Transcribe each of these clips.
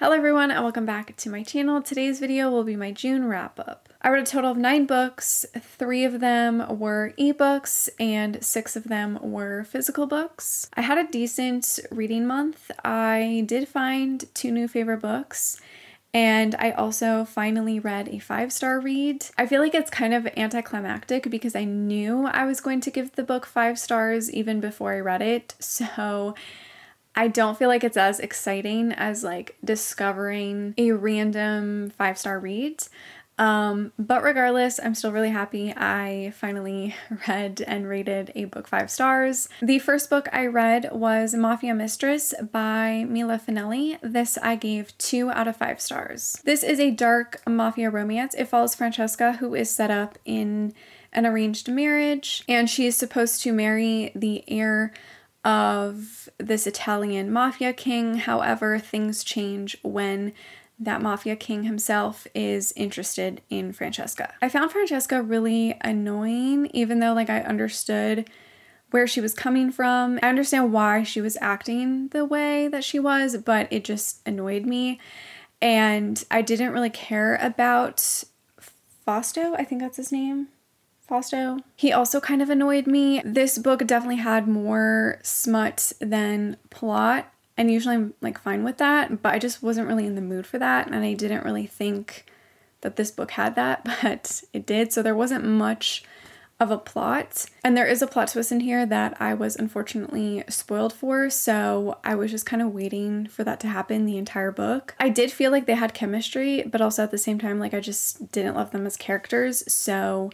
Hello everyone and welcome back to my channel. Today's video will be my June wrap up. I read a total of nine books. Three of them were ebooks and six of them were physical books. I had a decent reading month. I did find two new favorite books and I also finally read a five star read. I feel like it's kind of anticlimactic because I knew I was going to give the book five stars even before I read it. So I don't feel like it's as exciting as like discovering a random five star read. Um, but regardless, I'm still really happy I finally read and rated a book five stars. The first book I read was Mafia Mistress by Mila Finelli. This I gave two out of five stars. This is a dark mafia romance. It follows Francesca, who is set up in an arranged marriage, and she is supposed to marry the heir of this Italian mafia king. However, things change when that mafia king himself is interested in Francesca. I found Francesca really annoying, even though like I understood where she was coming from. I understand why she was acting the way that she was, but it just annoyed me. And I didn't really care about Fausto, I think that's his name. Fausto. He also kind of annoyed me. This book definitely had more smut than plot, and usually I'm like fine with that, but I just wasn't really in the mood for that, and I didn't really think that this book had that, but it did. So there wasn't much of a plot. And there is a plot twist in here that I was unfortunately spoiled for, so I was just kind of waiting for that to happen the entire book. I did feel like they had chemistry, but also at the same time, like I just didn't love them as characters, so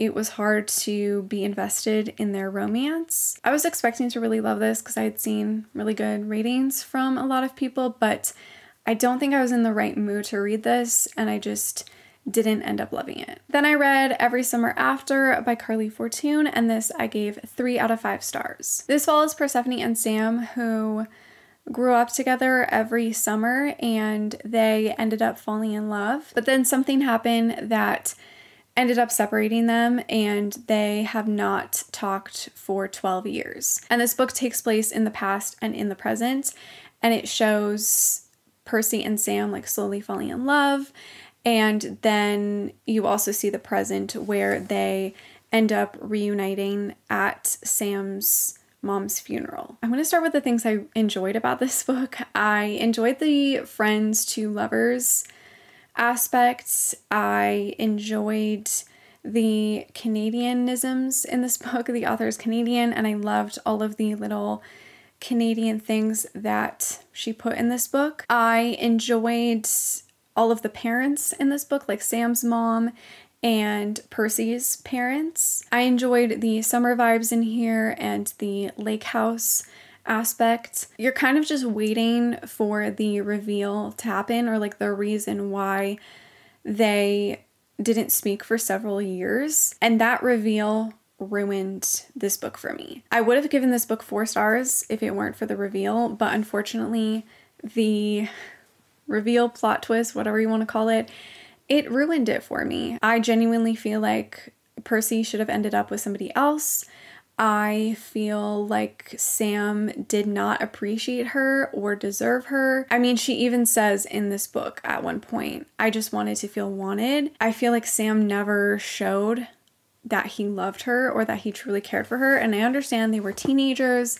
it was hard to be invested in their romance. I was expecting to really love this because I had seen really good ratings from a lot of people, but I don't think I was in the right mood to read this, and I just didn't end up loving it. Then I read Every Summer After by Carley Fortune, and this I gave three out of five stars. This follows Persephone and Sam, who grew up together every summer and they ended up falling in love. But then something happened that ended up separating them and they have not talked for 12 years. And this book takes place in the past and in the present and it shows Percy and Sam like slowly falling in love and then you also see the present where they end up reuniting at Sam's mom's funeral. I'm going to start with the things I enjoyed about this book. I enjoyed the friends to lovers aspects. I enjoyed the Canadianisms in this book. The author is Canadian, and I loved all of the little Canadian things that she put in this book. I enjoyed all of the parents in this book, like Sam's mom and Percy's parents. I enjoyed the summer vibes in here and the lake house aspect, you're kind of just waiting for the reveal to happen or like the reason why they didn't speak for several years. And that reveal ruined this book for me. I would have given this book four stars if it weren't for the reveal, but unfortunately, the reveal, plot twist, whatever you want to call it, it ruined it for me. I genuinely feel like Percy should have ended up with somebody else. I feel like Sam did not appreciate her or deserve her. I mean, she even says in this book at one point, I just wanted to feel wanted. I feel like Sam never showed that he loved her or that he truly cared for her. And I understand they were teenagers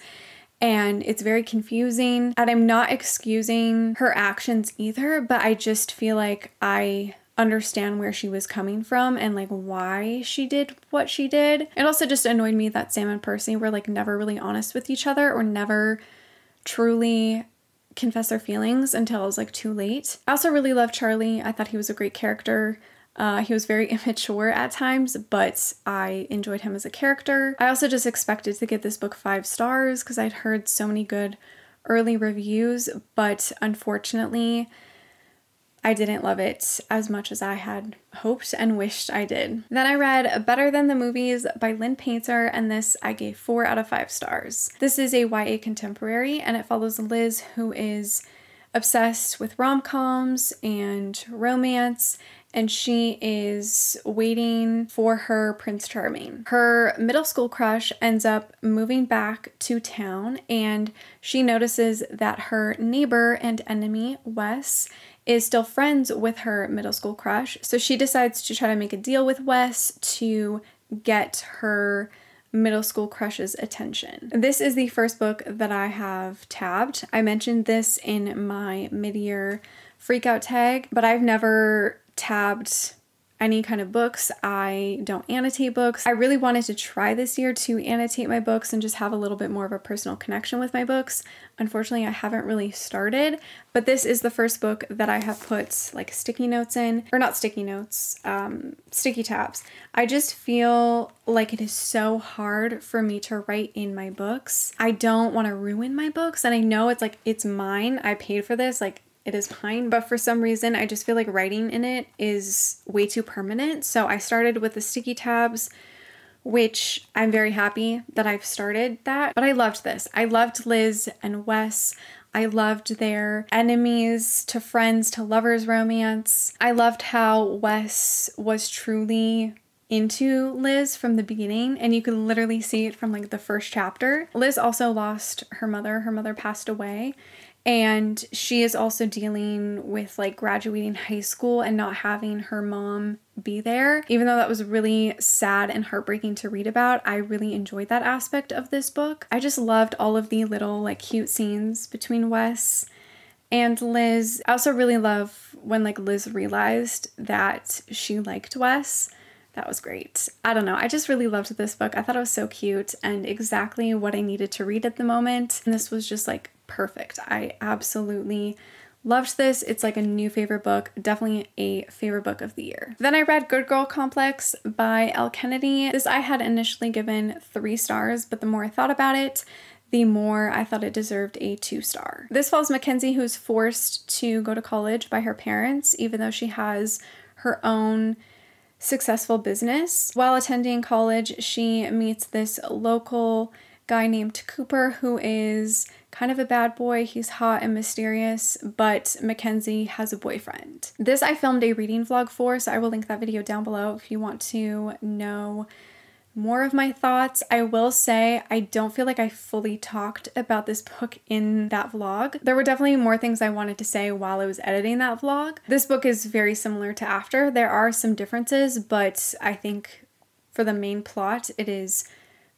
and it's very confusing. And I'm not excusing her actions either, but I just feel like I understand where she was coming from and like why she did what she did. It also just annoyed me that Sam and Percy were like never really honest with each other or never truly confess their feelings until it was like too late. I also really love Charlie. I thought he was a great character. Uh, he was very immature at times, but I enjoyed him as a character. I also just expected to get this book five stars because I'd heard so many good early reviews, but unfortunately, I didn't love it as much as I had hoped and wished I did. Then I read Better Than the Movies by Lynn Painter, and this I gave 4 out of 5 stars. This is a YA contemporary, and it follows Liz, who is obsessed with rom coms and romance, and she is waiting for her Prince Charming. Her middle school crush ends up moving back to town and she notices that her neighbor and enemy, Wes, is still friends with her middle school crush. So she decides to try to make a deal with Wes to get her middle school crush's attention. This is the first book that I have tabbed. I mentioned this in my mid-year freakout tag, but I've never tabbed any kind of books. I don't annotate books. I really wanted to try this year to annotate my books and just have a little bit more of a personal connection with my books. Unfortunately, I haven't really started, but this is the first book that I have put like sticky notes in, or not sticky notes, um, sticky tabs. I just feel like it is so hard for me to write in my books. I don't want to ruin my books, and I know it's like it's mine. I paid for this. Like it is fine, but for some reason I just feel like writing in it is way too permanent. So I started with the sticky tabs, which I'm very happy that I've started that. But I loved this. I loved Liz and Wes. I loved their enemies to friends to lovers romance. I loved how Wes was truly into Liz from the beginning, and you can literally see it from like the first chapter. Liz also lost her mother, her mother passed away, and she is also dealing with like graduating high school and not having her mom be there. Even though that was really sad and heartbreaking to read about, I really enjoyed that aspect of this book. I just loved all of the little like cute scenes between Wes and Liz. I also really love when like Liz realized that she liked Wes. That was great. I don't know. I just really loved this book. I thought it was so cute and exactly what I needed to read at the moment. And this was just like perfect. I absolutely loved this. It's like a new favorite book, definitely a favorite book of the year. Then I read Good Girl Complex by Elle Kennedy. This I had initially given three stars, but the more I thought about it, the more I thought it deserved a two star. This follows Mackenzie, who's forced to go to college by her parents, even though she has her own successful business. While attending college, she meets this local guy named Cooper who is kind of a bad boy. He's hot and mysterious, but Mackenzie has a boyfriend. This I filmed a reading vlog for, so I will link that video down below if you want to know more of my thoughts. I will say I don't feel like I fully talked about this book in that vlog. There were definitely more things I wanted to say while I was editing that vlog. This book is very similar to After. There are some differences, but I think for the main plot, it is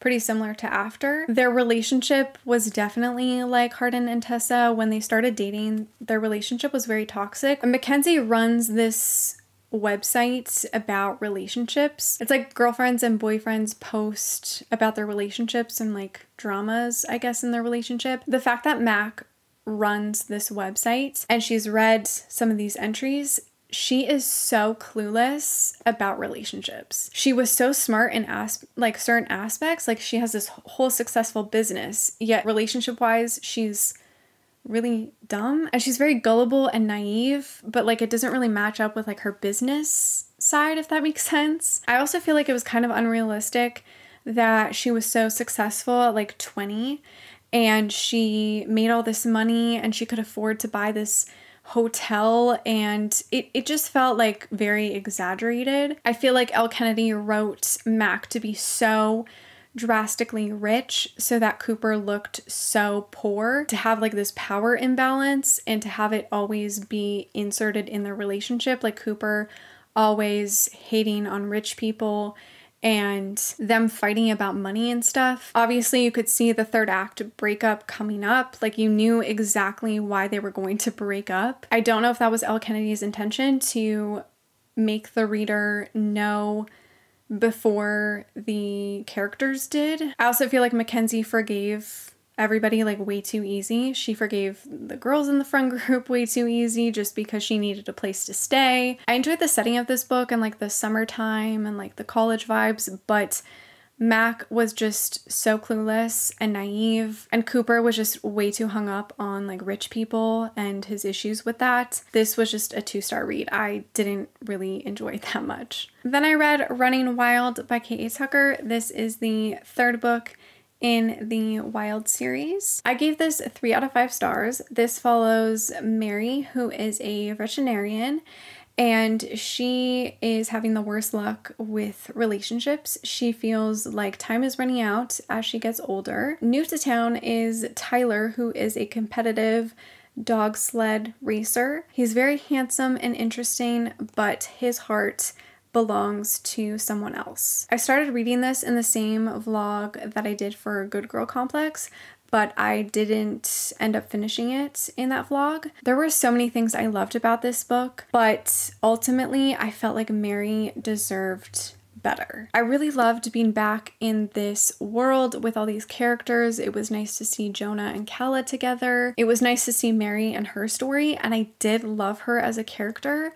pretty similar to after. Their relationship was definitely like Hardin and Tessa. When they started dating, their relationship was very toxic. Mackenzie runs this website about relationships. It's like girlfriends and boyfriends post about their relationships and like dramas, I guess, in their relationship. The fact that Mac runs this website and she's read some of these entries she is so clueless about relationships. She was so smart in as- like certain aspects, like she has this whole successful business, yet relationship wise, she's really dumb and she's very gullible and naive, but like it doesn't really match up with like her business side if that makes sense. I also feel like it was kind of unrealistic that she was so successful at like 20 and she made all this money and she could afford to buy this hotel and it, it just felt like very exaggerated. I feel like Elle Kennedy wrote Mac to be so drastically rich so that Cooper looked so poor to have like this power imbalance and to have it always be inserted in the relationship like Cooper always hating on rich people and them fighting about money and stuff. Obviously, you could see the third act breakup coming up. Like, you knew exactly why they were going to break up. I don't know if that was Elle Kennedy's intention to make the reader know before the characters did. I also feel like Mackenzie forgave everybody like way too easy. She forgave the girls in the friend group way too easy just because she needed a place to stay. I enjoyed the setting of this book and like the summertime and like the college vibes, but Mac was just so clueless and naive, and Cooper was just way too hung up on like rich people and his issues with that. This was just a two star read. I didn't really enjoy that much. Then I read Running Wild by K.A. Tucker. This is the third book in the Wild series. I gave this three out of five stars. This follows Mary, who is a veterinarian, and she is having the worst luck with relationships. She feels like time is running out as she gets older. New to town is Tyler, who is a competitive dog sled racer. He's very handsome and interesting, but his heart belongs to someone else. I started reading this in the same vlog that I did for Good Girl Complex, but I didn't end up finishing it in that vlog. There were so many things I loved about this book, but ultimately I felt like Mary deserved better. I really loved being back in this world with all these characters. It was nice to see Jonah and Calla together. It was nice to see Mary and her story, and I did love her as a character.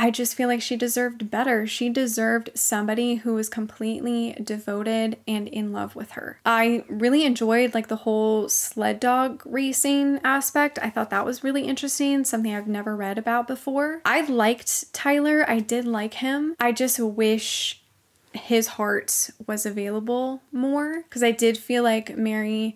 I just feel like she deserved better. She deserved somebody who was completely devoted and in love with her. I really enjoyed like the whole sled dog racing aspect. I thought that was really interesting, something I've never read about before. I liked Tyler. I did like him. I just wish his heart was available more because I did feel like Mary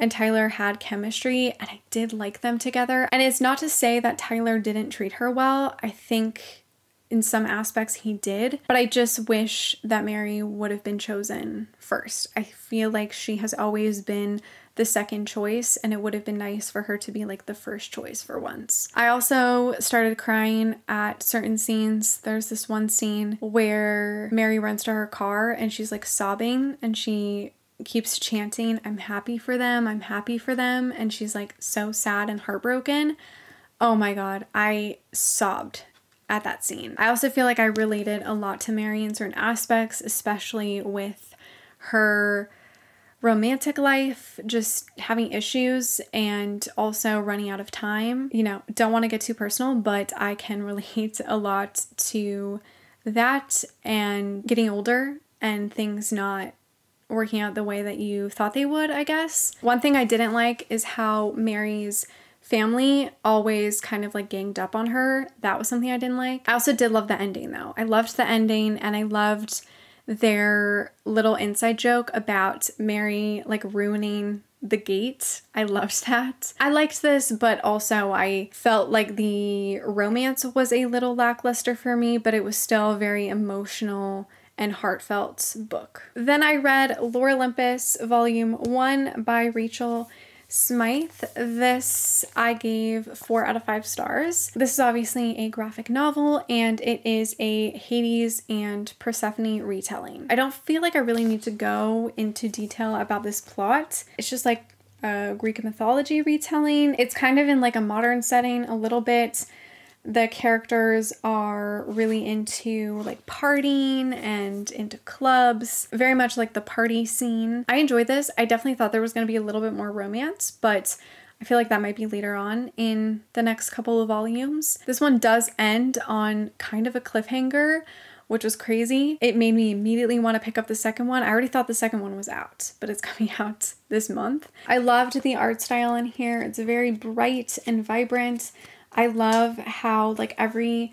and Tyler had chemistry and I did like them together. And it's not to say that Tyler didn't treat her well. I think in some aspects he did, but I just wish that Mary would have been chosen first. I feel like she has always been the second choice, and it would have been nice for her to be like the first choice for once. I also started crying at certain scenes. There's this one scene where Mary runs to her car and she's like sobbing and she keeps chanting, I'm happy for them, I'm happy for them. And she's like so sad and heartbroken. Oh my God, I sobbed at that scene. I also feel like I related a lot to Mary in certain aspects, especially with her romantic life, just having issues and also running out of time. You know, don't want to get too personal, but I can relate a lot to that and getting older and things not working out the way that you thought they would, I guess. One thing I didn't like is how Mary's family always kind of like ganged up on her. That was something I didn't like. I also did love the ending though. I loved the ending and I loved their little inside joke about Mary like ruining the gate. I loved that. I liked this, but also I felt like the romance was a little lackluster for me, but it was still very emotional and heartfelt book. Then I read Lore Olympus Volume 1 by Rachel Smythe. This I gave four out of five stars. This is obviously a graphic novel and it is a Hades and Persephone retelling. I don't feel like I really need to go into detail about this plot. It's just like a Greek mythology retelling. It's kind of in like a modern setting a little bit the characters are really into like partying and into clubs, very much like the party scene. I enjoyed this. I definitely thought there was going to be a little bit more romance, but I feel like that might be later on in the next couple of volumes. This one does end on kind of a cliffhanger, which was crazy. It made me immediately want to pick up the second one. I already thought the second one was out, but it's coming out this month. I loved the art style in here. It's very bright and vibrant. I love how like every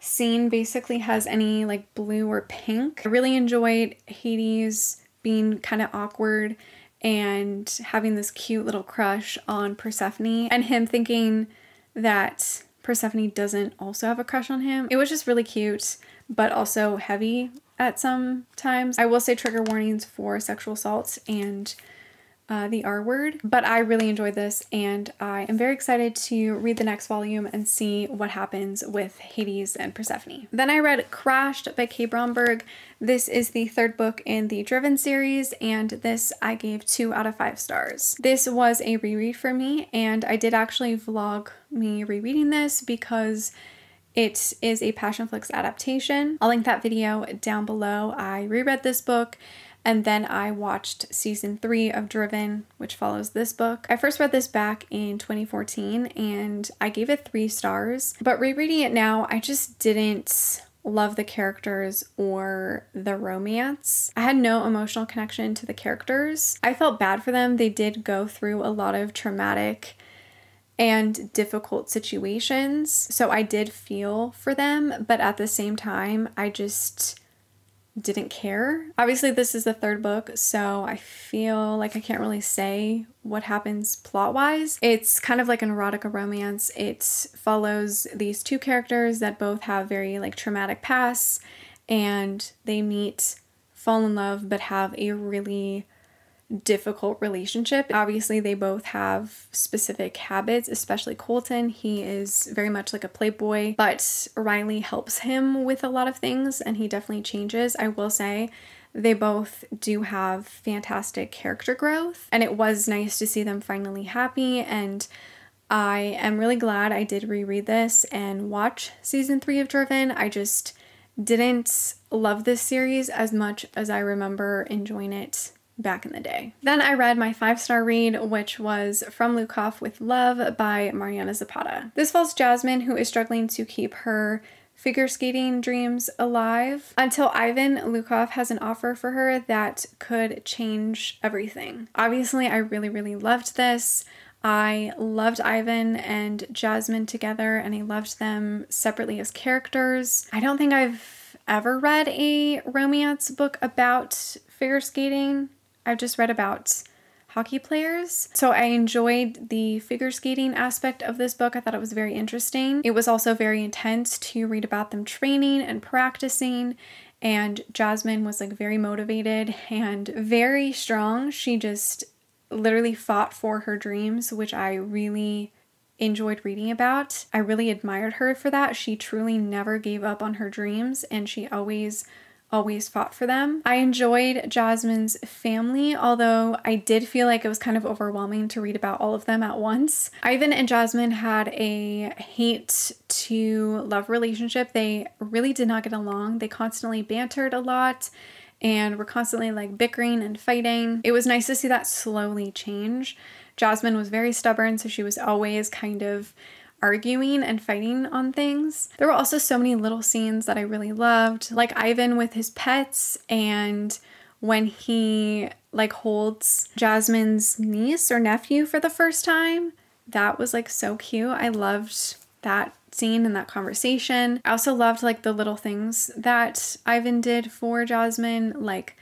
scene basically has any like blue or pink. I really enjoyed Hades being kind of awkward and having this cute little crush on Persephone and him thinking that Persephone doesn't also have a crush on him. It was just really cute, but also heavy at some times. I will say trigger warnings for sexual assault and uh, the R word. But I really enjoyed this and I am very excited to read the next volume and see what happens with Hades and Persephone. Then I read Crashed by K. Bromberg. This is the third book in the Driven series and this I gave two out of five stars. This was a reread for me and I did actually vlog me rereading this because it is a Passionflix adaptation. I'll link that video down below. I reread this book and then I watched season three of Driven, which follows this book. I first read this back in 2014 and I gave it three stars. But rereading it now, I just didn't love the characters or the romance. I had no emotional connection to the characters. I felt bad for them. They did go through a lot of traumatic and difficult situations. So I did feel for them, but at the same time, I just didn't care. Obviously, this is the third book, so I feel like I can't really say what happens plot wise. It's kind of like an erotica romance. It follows these two characters that both have very like traumatic pasts and they meet, fall in love, but have a really difficult relationship. Obviously, they both have specific habits, especially Colton. He is very much like a playboy, but Riley helps him with a lot of things and he definitely changes. I will say they both do have fantastic character growth, and it was nice to see them finally happy. And I am really glad I did reread this and watch season three of Driven. I just didn't love this series as much as I remember enjoying it back in the day. Then I read my five star read, which was From Lukov with Love by Mariana Zapata. This follows Jasmine, who is struggling to keep her figure skating dreams alive until Ivan Lukov has an offer for her that could change everything. Obviously, I really, really loved this. I loved Ivan and Jasmine together, and I loved them separately as characters. I don't think I've ever read a romance book about figure skating. I've just read about hockey players. So I enjoyed the figure skating aspect of this book. I thought it was very interesting. It was also very intense to read about them training and practicing. And Jasmine was like very motivated and very strong. She just literally fought for her dreams, which I really enjoyed reading about. I really admired her for that. She truly never gave up on her dreams and she always always fought for them. I enjoyed Jasmine's family, although I did feel like it was kind of overwhelming to read about all of them at once. Ivan and Jasmine had a hate to love relationship. They really did not get along. They constantly bantered a lot and were constantly like bickering and fighting. It was nice to see that slowly change. Jasmine was very stubborn, so she was always kind of arguing and fighting on things. There were also so many little scenes that I really loved, like Ivan with his pets and when he like holds Jasmine's niece or nephew for the first time. That was like so cute. I loved that scene and that conversation. I also loved like the little things that Ivan did for Jasmine, like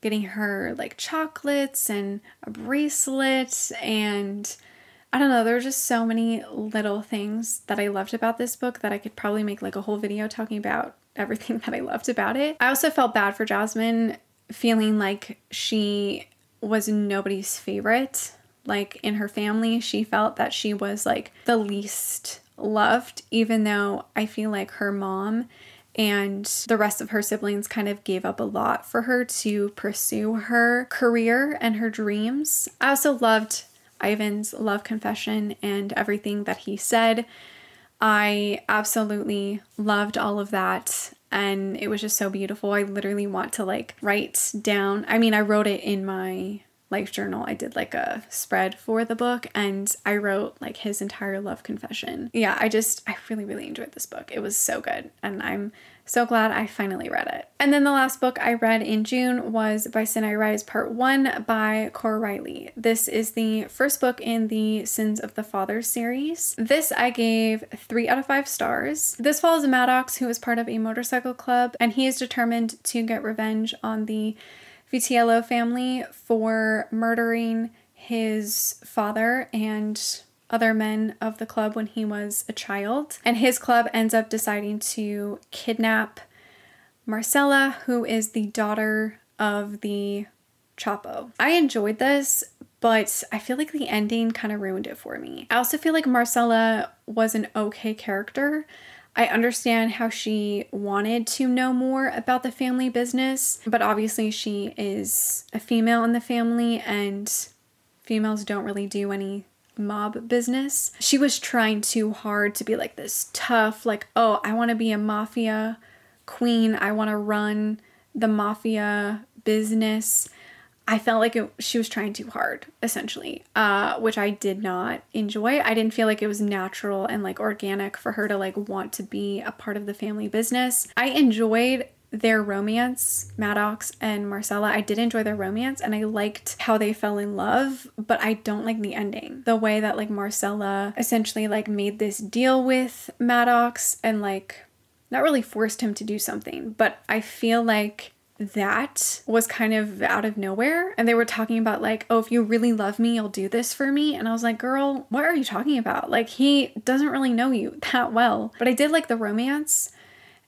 getting her like chocolates and a bracelet and I don't know, there were just so many little things that I loved about this book that I could probably make like a whole video talking about everything that I loved about it. I also felt bad for Jasmine feeling like she was nobody's favorite. Like in her family, she felt that she was like the least loved, even though I feel like her mom and the rest of her siblings kind of gave up a lot for her to pursue her career and her dreams. I also loved Ivan's love confession and everything that he said. I absolutely loved all of that and it was just so beautiful. I literally want to like write down. I mean, I wrote it in my life journal. I did like a spread for the book and I wrote like his entire love confession. Yeah, I just I really really enjoyed this book. It was so good and I'm so glad I finally read it. And then the last book I read in June was By Sin I Rise Part 1 by Cora Reilly. This is the first book in the Sins of the Father series. This I gave 3 out of 5 stars. This follows Maddox who is part of a motorcycle club and he is determined to get revenge on the Vitiello family for murdering his father and other men of the club when he was a child. And his club ends up deciding to kidnap Marcella, who is the daughter of the Capo. I enjoyed this, but I feel like the ending kind of ruined it for me. I also feel like Marcella was an okay character. I understand how she wanted to know more about the family business, but obviously she is a female in the family and females don't really do any mob business. She was trying too hard to be like this tough, like, oh, I want to be a mafia queen. I want to run the mafia business. I felt like it, she was trying too hard, essentially, uh, which I did not enjoy. I didn't feel like it was natural and like organic for her to like want to be a part of the family business. I enjoyed their romance, Maddox and Marcella, I did enjoy their romance and I liked how they fell in love, but I don't like the ending. The way that like Marcella essentially like made this deal with Maddox and like not really forced him to do something, but I feel like that was kind of out of nowhere. And they were talking about, like, oh, if you really love me, you'll do this for me. And I was like, girl, what are you talking about? Like, he doesn't really know you that well. But I did like the romance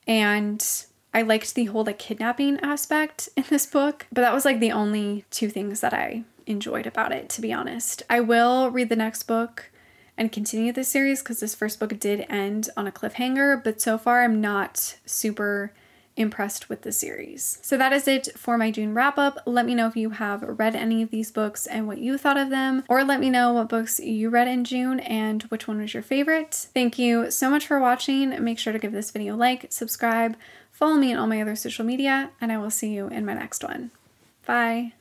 and I liked the whole like kidnapping aspect in this book, but that was like the only two things that I enjoyed about it, to be honest. I will read the next book and continue the series because this first book did end on a cliffhanger, but so far I'm not super impressed with the series. So that is it for my June wrap up. Let me know if you have read any of these books and what you thought of them, or let me know what books you read in June and which one was your favorite. Thank you so much for watching. Make sure to give this video a like, subscribe, follow me on all my other social media, and I will see you in my next one. Bye.